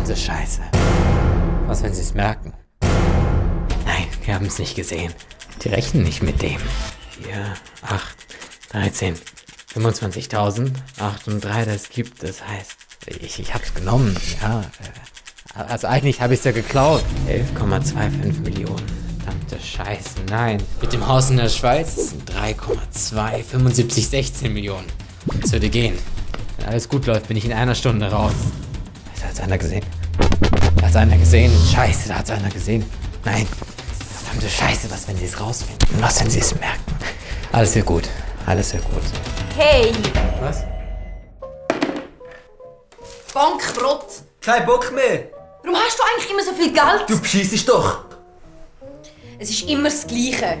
Verdammte Scheiße. Was, wenn sie es merken? Nein, wir haben es nicht gesehen. Die rechnen nicht mit dem. 4, 8, 13, 25.000, 8 und 3, das gibt, das heißt, ich, ich hab's genommen, ja. äh, Also eigentlich habe ich es ja geklaut. 11,25 Millionen. Verdammte Scheiße, nein. Mit dem Haus in der Schweiz sind 3,2, 75, 16 Millionen. Das würde gehen. Wenn alles gut läuft, bin ich in einer Stunde raus. Da hat's einer gesehen. Da hat's einer gesehen. Scheiße, da hat's einer gesehen. Nein. Verdammte Scheiße, was, wenn sie es rausfinden? Was, wenn sie es merken? Alles wird gut. Alles wird gut. Hey, Was? Bankrott! Kein Bock mehr. Warum hast du eigentlich immer so viel Geld? Du beschissest doch. Es ist immer das Gleiche.